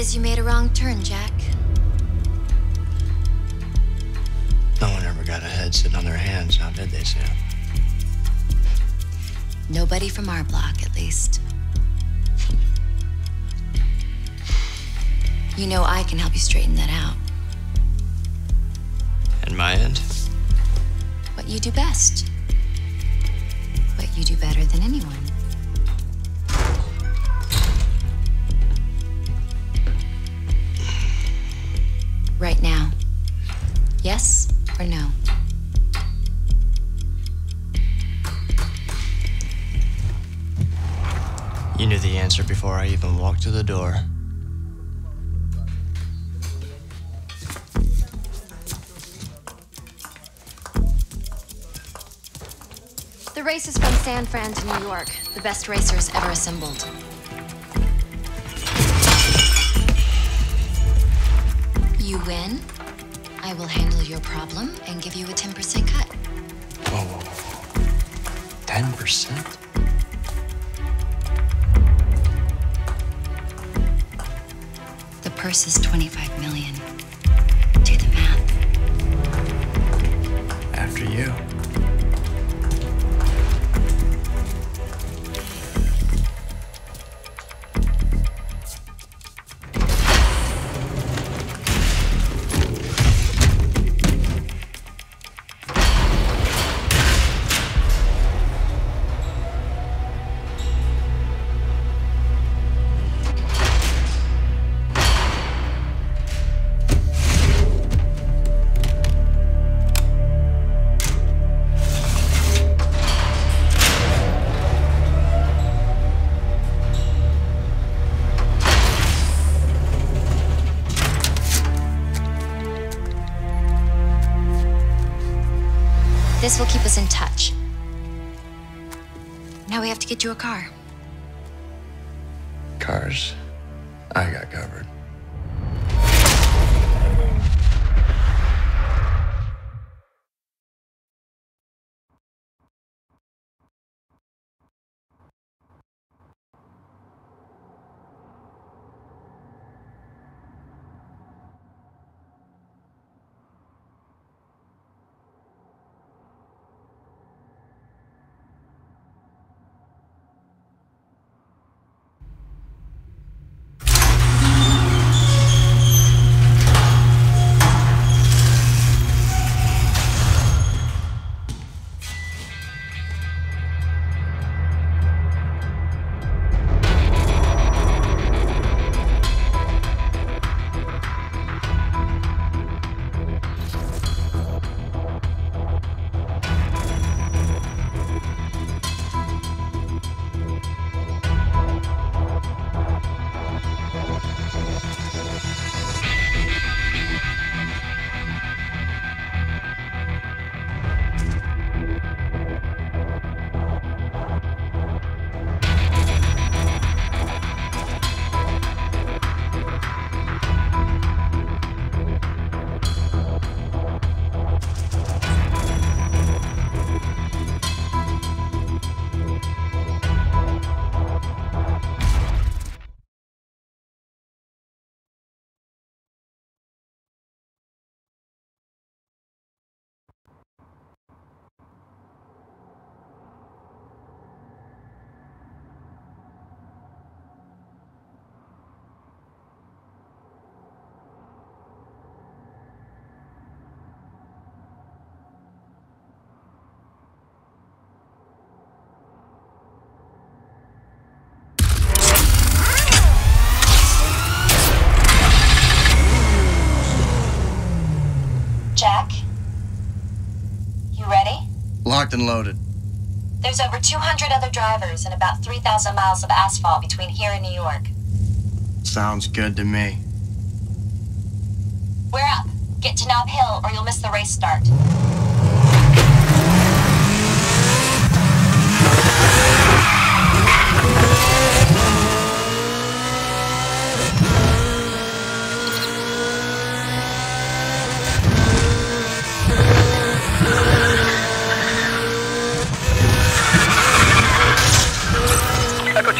Guess you made a wrong turn, Jack. No one ever got ahead sitting on their hands, now did they, Sam? Nobody from our block, at least. You know I can help you straighten that out. And my end? What you do best. What you do better than anyone. You knew the answer before I even walked to the door. The race is from San Fran to New York. The best racers ever assembled. You win. I will handle your problem and give you a 10% cut. Whoa, whoa, whoa. 10%? The purse is 25 million. Do the math. After you. This will keep us in touch. Now we have to get you a car. Cars. I got covered. Locked and loaded. There's over 200 other drivers and about 3,000 miles of asphalt between here and New York. Sounds good to me. We're up. Get to Nob Hill or you'll miss the race start.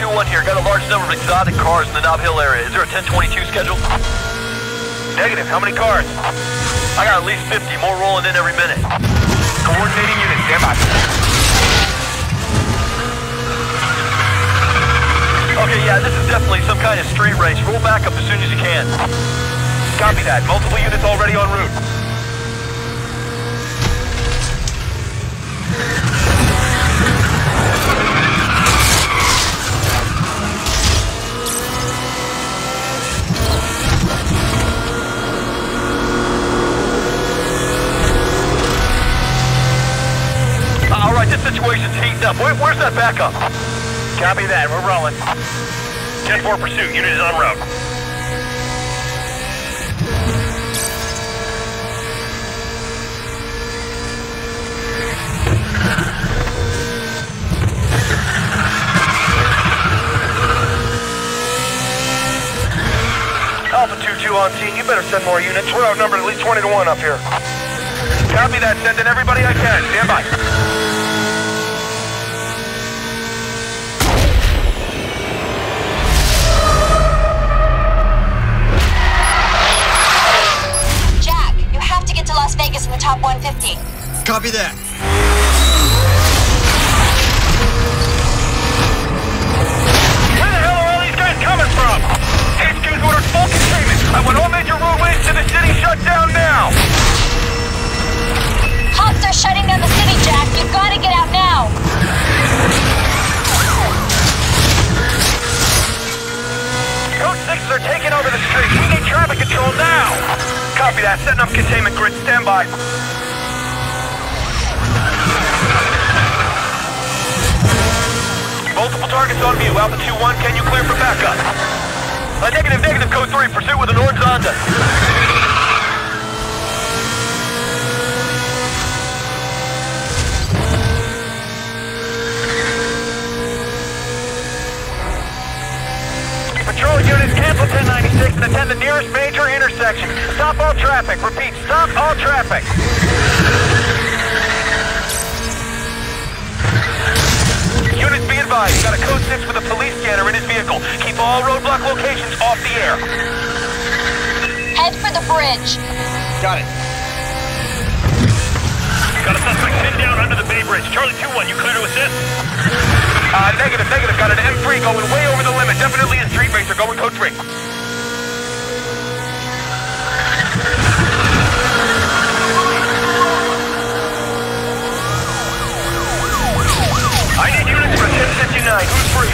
2-1 here. Got a large number of exotic cars in the Nob Hill area. Is there a 1022 scheduled? Negative. How many cars? I got at least 50. More rolling in every minute. Coordinating unit. Stand by. Okay, yeah, this is definitely some kind of street race. Roll back up as soon as you can. Copy that. Multiple units already en route. Situation's heating up. Where, where's that backup? Copy that. We're rolling. 10-4 pursuit. Unit is on route. Alpha 2-2 on scene. You better send more units. We're outnumbered at least 20 to 1 up here. Copy that. Sending everybody I can. Stand by. Las Vegas in the top 150. Copy that. Where the hell are all these guys coming from? HQ's ordered full containment. I want all major roadways to the city shut down now. Cops are shutting down the city, Jack. You've gotta get out now. Code 6s are taking over the street. We need traffic control now. Copy that. Setting up containment grid. Stand by. Multiple targets on view. Alpha 2-1, can you clear for backup? Uh, negative, negative, code 3. Pursuit with an orange Honda. Patrol units cancel 1096 and attend the nearest major intersection. Stop all traffic. Repeat, stop all traffic. Units be advised. Got a code 6 with a police scanner in his vehicle. Keep all roadblock locations off the air. Head for the bridge. Got it. Got a suspect pinned down under the Bay Bridge. Charlie 2-1, you clear to assist? Uh, negative, negative. Got an M3 going way over the limit. Definitely a street racer going code 3. I need units for 1059. Who's free?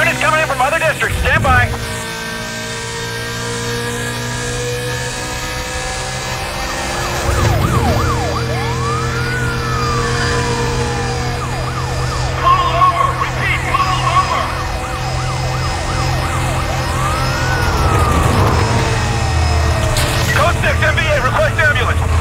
Units coming in from other districts. Stand by. Request ambulance.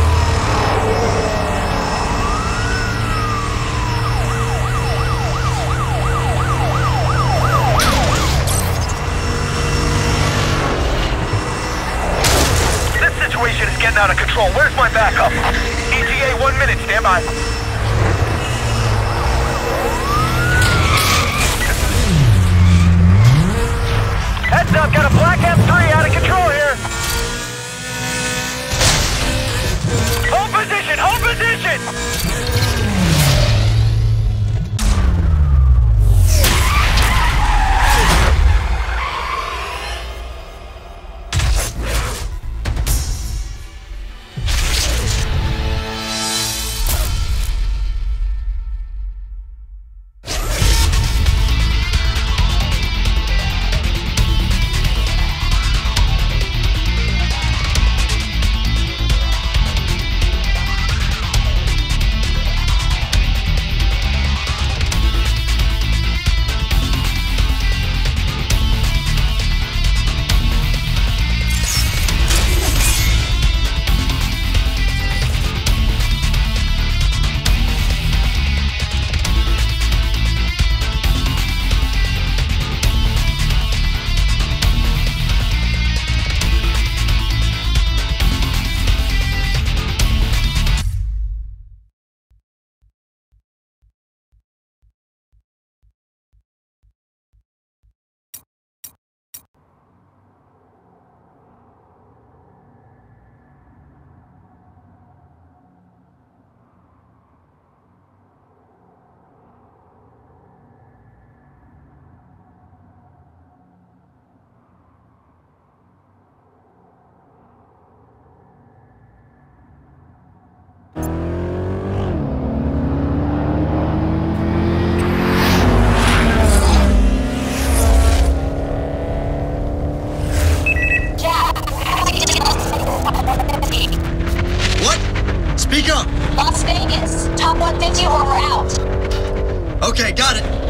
Top 150 or we're out. Okay, got it.